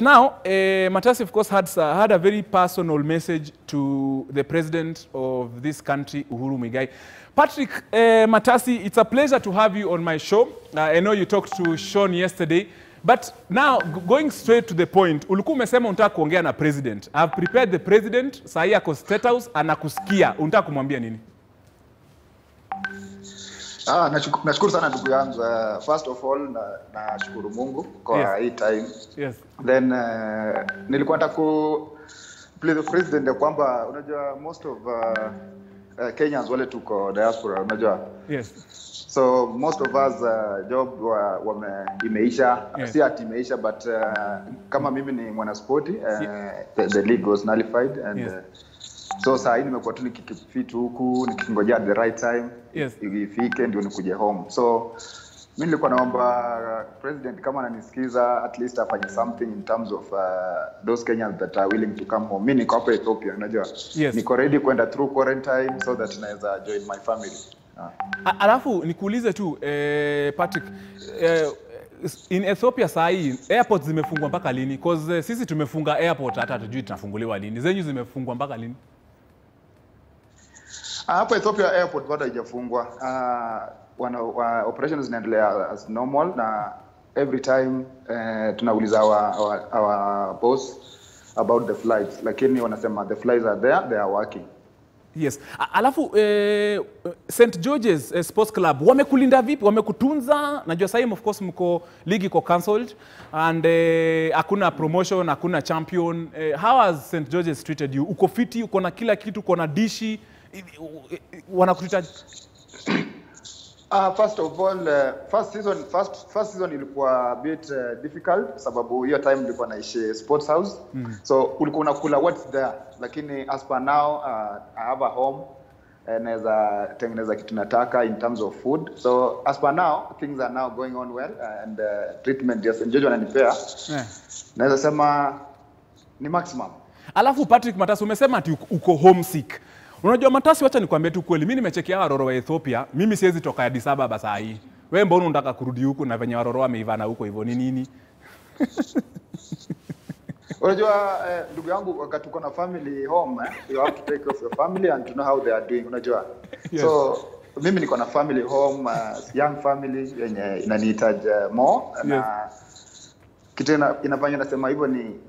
Now, uh, Matasi, of course, had, uh, had a very personal message to the president of this country, Uhuru Muigai. Patrick uh, Matasi, it's a pleasure to have you on my show. Uh, I know you talked to Sean yesterday. But now, going straight to the point, ulikuwa umesema unataka kuongea na president. I've prepared the president, sahi ako State House, anakusikia. Unataka kumwambia nini? Ah, nashukuru, nashukuru sana ndugu yangu. Uh, first of all na- nashukuru Mungu kwa Yes. hii time. Yes. Then uh, nilikuwa nataka ku play the president kwamba unajua most of uh, uh, Kenyans wale tuko diaspora unajua Yes. so most of us uh, job wa, wame, imeisha Yes. si ati imeisha but uh, kama mimi ni mwanaspoti uh, yes. the, the league was nullified and Yes. uh, so saa hii nimekuwa tu nikikifitu huku nikingojea the right time Yes. ifike ndio nikuje home so mi nilikuwa naomba president kama ananisikiza at least afanye something in terms of uh, those kenyans that are willing to come home mi niko hapa ethiopia unajua Yes. niko ready kwenda through quarantine so that naweza join my family Ah. Alafu nikuulize tu eh, Patrick eh, in Ethiopia saa hii airport zimefungwa mpaka lini? Cause eh, sisi tumefunga airport hata hatujui tunafunguliwa lini. Zenyu zimefungwa mpaka lini? Hapa Ethiopia airport bado haijafungwa. Uh, wana uh, operations zinaendelea as normal na every time uh, tunauliza our, our, our boss about the flights, lakini wanasema the flights are there, they are working. Yes. Alafu eh, St George's eh, Sports Club wamekulinda vipi? Wamekutunza? Najua sasa of course mko ligi iko cancelled and eh, hakuna promotion, hakuna champion. Eh, how has St George's treated you? Uko fiti, uko na kila kitu, uko na dishi wanakutreat Uh, first of all, uh, first season first, first season ilikuwa a bit uh, difficult sababu hiyo time nilikuwa naishi sports house mm. so ulikuwa unakula what's there lakini as per now uh, I have a home eh, naweza tengeneza kitu nataka in terms of food so as per now things are now going on well and uh, treatment yes George wananipea yeah. naweza sema ni maximum Alafu Patrick umesema ati uko homesick. Unajua Matasi, wacha nikwambie tu kweli, mimi nimechekea waroro wa Ethiopia, mimi siwezi toka Addis Ababa saa hii. Wewe mbona unataka kurudi huku na venye waroro wameivana huko hivyo ni nini? unajua eh, ndugu yangu wakati uko na family home eh, you have to take care of your family and to know how they are doing unajua Yes. so mimi niko na family home uh, young family yenye inanihitaji uh, more na kitu ina- inafanya nasema hivyo ni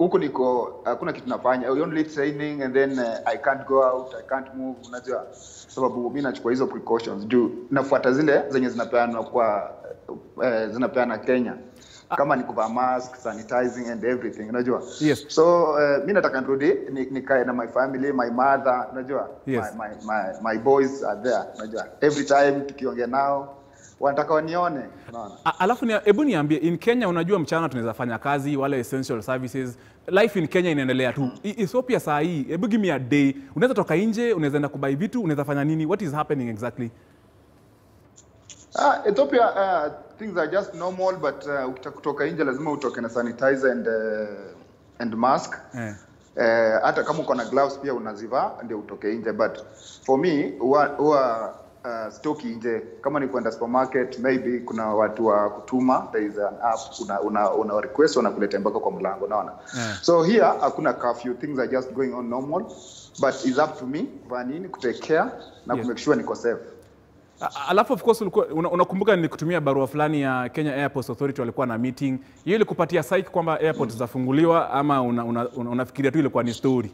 huku niko hakuna kitu nafanya. Only training and then uh, i can't go out i can't move. Unajua sababu mi nachukua hizo precautions. Juu nafuata zile zenye zinapeanwa kwa uh, zinapeana kenya. Kama ni kuvaa mask sanitizing and everything unajua. Yes. so uh, mi nataka nirudi nikae ni- na my family my mother unajua. Yes. my, my, my, my boys are there unajua. Every time tukiongea nao wanataka wanione unaona Alafu ni, hebu niambie, in Kenya unajua mchana tunaweza fanya kazi wale essential services. Life in Kenya inaendelea tu. Ethiopia saa hii, hebu give me a day. Unaweza toka nje, unaweza enda kubai vitu, unaweza fanya nini? What is happening exactly? Ah, Ethiopia uh, things are just normal but uh, ukitaka kutoka nje lazima utoke na sanitizer and uh, and mask. Eh. Eh, hata kama uko na gloves pia unazivaa ndio utoke nje but for me huwa uh, stoki nje kama ni kwenda supermarket maybe kuna watu wa kutuma there is an app una, una, una request wanakuletea mpaka kwa mlango unaona Yeah. so here hakuna curfew things are just going on normal but it's up to me kufanya nini kutake care na yeah. kumake sure niko safe Alafu of course ulikuwa una- unakumbuka nilikutumia barua fulani ya Kenya Airports Authority walikuwa na meeting. Hiyo ilikupatia psych kwamba airport zitafunguliwa ama unafikiria una, una, una, tu ilikuwa ni story?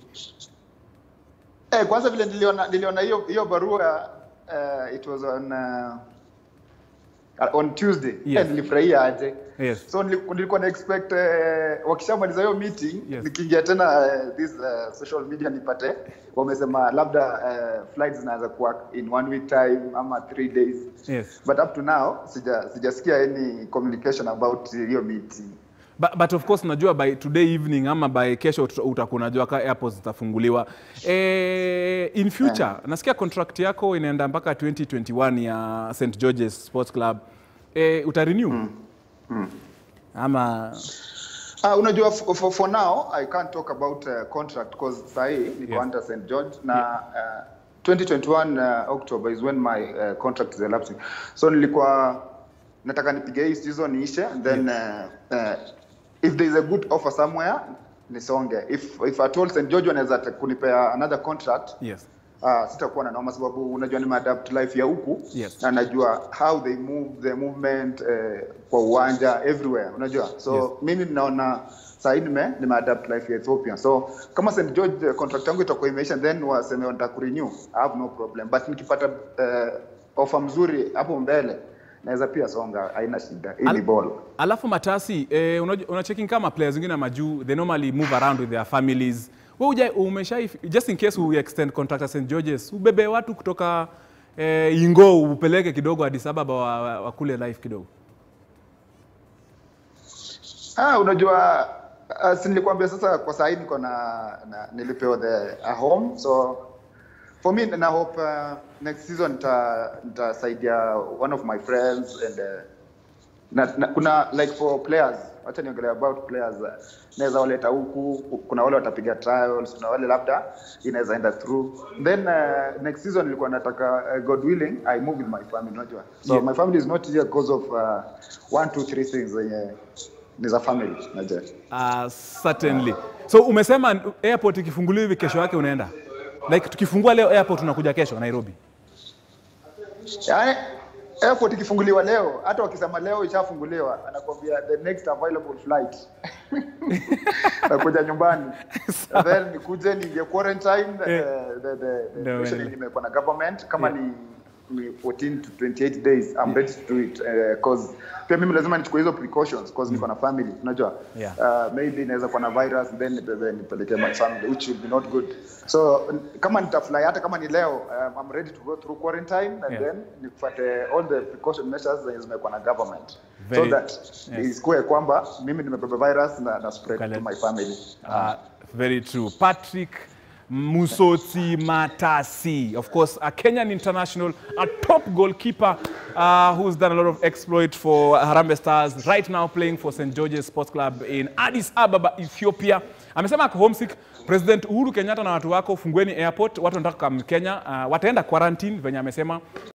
Eh, kwanza vile niliona niliona hiyo hiyo barua uh, it was on uh, on Tuesday. Yes. Nilifurahia aje. Yes. So nili- nilikuwa na expect uh, wakishamaliza hiyo meeting Yes. nikiingia tena uh, this uh, social media nipate wamesema labda uh, flights zinaweza kuwa in one week time ama three days. Yes. But up to now sija sijasikia any communication about hiyo meeting. But, but of course najua by today evening ama by kesho uta- utakuwa unajua ka airports zitafunguliwa. E, in future yeah. nasikia contract yako inaenda mpaka 2021 ya St George's Sports Club. E, utarenew? Ama Uh, unajua for, for, now I can't talk about uh, contract because sahi niko Yeah. under St George na yeah. uh, 2021 uh, October is when my uh, contract is elapsing. So nilikuwa nataka nipige hii season ishe and then uh, uh, if there is a good offer somewhere nisonge. If if at all St George anaweza kunipea another contract Yes. uh, sitakuwa na noma sababu unajua nimeadapt life ya huku. Yes. na najua how they move the movement eh, kwa uwanja everywhere. Unajua? So Yes. mimi ninaona sahii nime adapt life ya Ethiopia. So kama St George eh, contract yangu itakuwa imeisha then waseme wanataka kurenew. I have no problem. But nikipata eh, offer mzuri hapo mbele naweza pia songa haina shida hii ni Al- ball Alafu Matasi, eh, unachecking kama players wengine wa majuu they normally move around with their families. Wewe uja umesha just in case we extend contract at St George's, ubebe watu kutoka eh, Ingo upeleke kidogo Addis Ababa wa, wa, wa kule life kidogo. Ah, unajua uh, si nilikwambia sasa kwa hii niko na, na nilipewa the a home so for me na hope uh, next season nita nitasaidia one of my friends and uh, na, na, kuna like for players hata niongelea about players uh, naweza waleta huku kuna wale watapiga trials kuna wale labda inaweza enda through then uh, next season nilikuwa nataka uh, god willing i move with my family unajua so Yeah. my family is not here because of uh, one two three things zenye ni za family unajua Uh, certainly. So umesema airport ikifunguliwa hivi kesho yake unaenda? Like tukifungua leo airport tunakuja kesho Nairobi. Yaani airport ikifunguliwa leo, hata wakisema leo ishafunguliwa, anakuambia the next available flight nakuja nyumbani then nikuje ninge quarantine yeah. the, the, the, the no, imekuwa na government kama Yeah. ni 14 to 28 days I'm ready to do it uh, cause pia mimi lazima nichukue hizo precautions cause niko na family unajua Yeah. uh, maybe inaweza kuwa na virus then nipeleke nipeleke my family which will be not good so kama nitafly hata kama ni leo um, I'm ready to go through quarantine and Yeah. then nifuate all the precaution measures zenye zimekuwa na government Very- so that yes. isikue kwamba mimi nimebeba virus na, na spread Kale- to my family Uh, very true. Patrick Musoti Matasi, of course, a Kenyan international, a top goalkeeper uh, who's done a lot of exploit for Harambee Stars, right now playing for St. George's Sports Club in Addis Ababa, Ethiopia. Amesema ako homesick. President Uhuru Kenyatta na watu wako fungueni airport, watu wanataka Kenya, uh, wataenda quarantine venye amesema